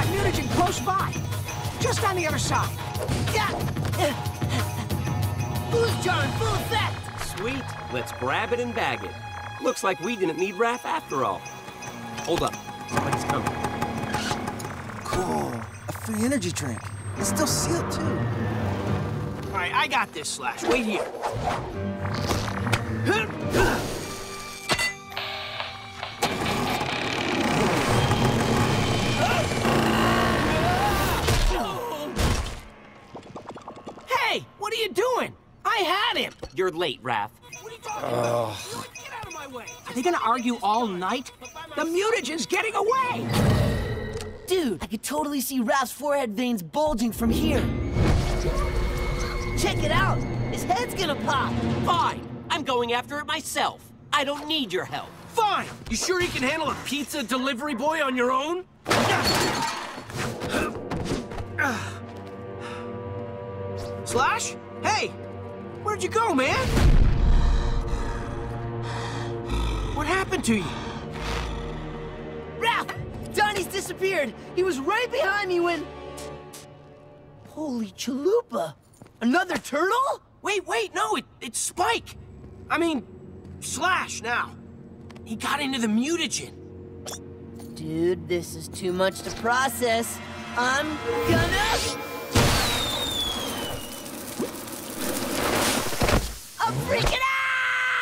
got mutagen close by. Just on the other side. Yeah. Boost charge full effect. Sweet. Let's grab it and bag it. Looks like we didn't need Raph after all. Hold up. Somebody's coming. Cool. A free energy drink. It's still sealed, too. All right, I got this, Slash. Wait here. I had him. You're late, Raph. What are you talking about? Get out of my way. Are they gonna argue all night? The mutagen's getting away. Dude, I could totally see Raph's forehead veins bulging from here. Check it out. His head's gonna pop. Fine. I'm going after it myself. I don't need your help. Fine. You sure you can handle a pizza delivery boy on your own? Slash? Where'd you go, man? What happened to you? Raph! Donnie's disappeared. He was right behind me when... Holy chalupa. Another turtle? Wait, wait, no, it, it's Spike. I mean, Slash now. He got into the mutagen. Dude, this is too much to process. I'm gonna... I'm freaking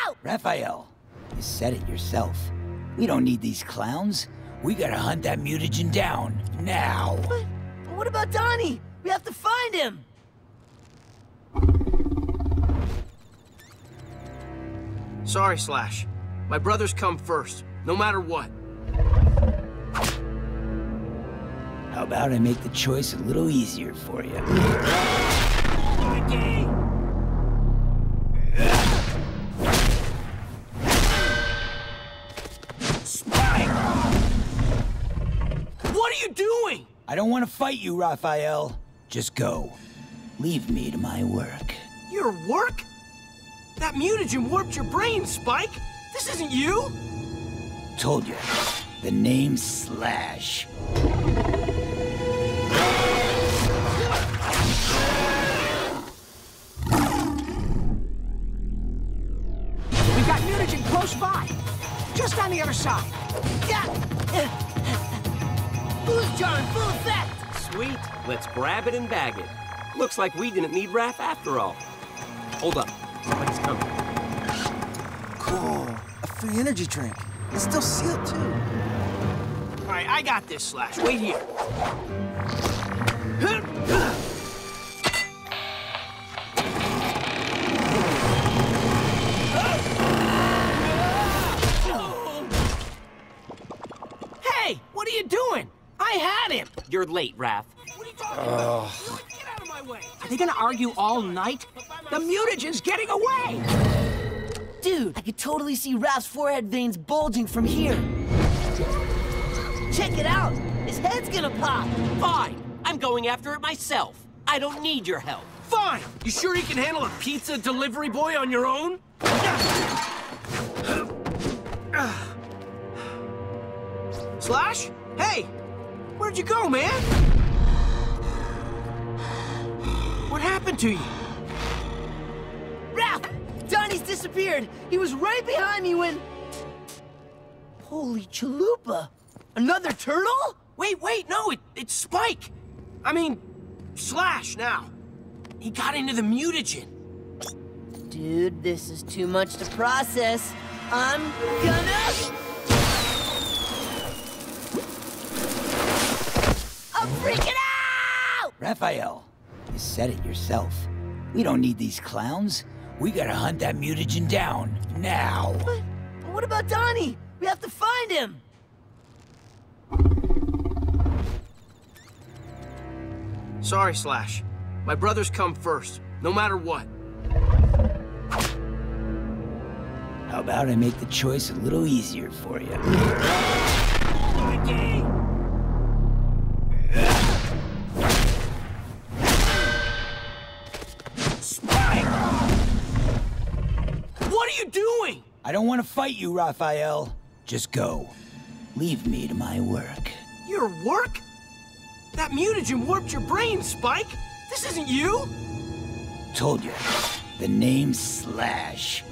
out! Raphael, you said it yourself. We don't need these clowns. We gotta hunt that mutagen down, now. But what about Donnie? We have to find him. Sorry, Slash. My brothers come first, no matter what. How about I make the choice a little easier for you? I don't want to fight you, Raphael. Just go. Leave me to my work. Your work? That mutagen warped your brain, Spike. This isn't you. Told you. The name's Slash. We've got mutagen close by. Just on the other side. Yeah. Boost charge full effect. Sweet. Let's grab it and bag it. Looks like we didn't need Raph after all. Hold up. Somebody's coming. Cool. A free energy drink. It's still sealed, too. All right, I got this, Slash. Wait here. You're late, Raph. What are you talking about? Get out of my way. Are they gonna argue all night? The mutagen's getting away. Dude, I could totally see Raph's forehead veins bulging from here. Check it out. His head's gonna pop. Fine. I'm going after it myself. I don't need your help. Fine. You sure you can handle a pizza delivery boy on your own? Slash? You go, man? What happened to you? Raph! Donnie's disappeared. He was right behind me when... Holy chalupa. Another turtle? Wait, wait, no, it, it's Spike. I mean, Slash now. He got into the mutagen. Dude, this is too much to process. I'm gonna... I'm freaking out! Raphael, you said it yourself. We don't need these clowns. We gotta hunt that mutagen down, now. But what about Donnie? We have to find him. Sorry, Slash. My brothers come first, no matter what. How about I make the choice a little easier for you? I don't want to fight you, Raphael. Just go. Leave me to my work. Your work? That mutagen warped your brain, Spike! This isn't you! Told you. The name Slash.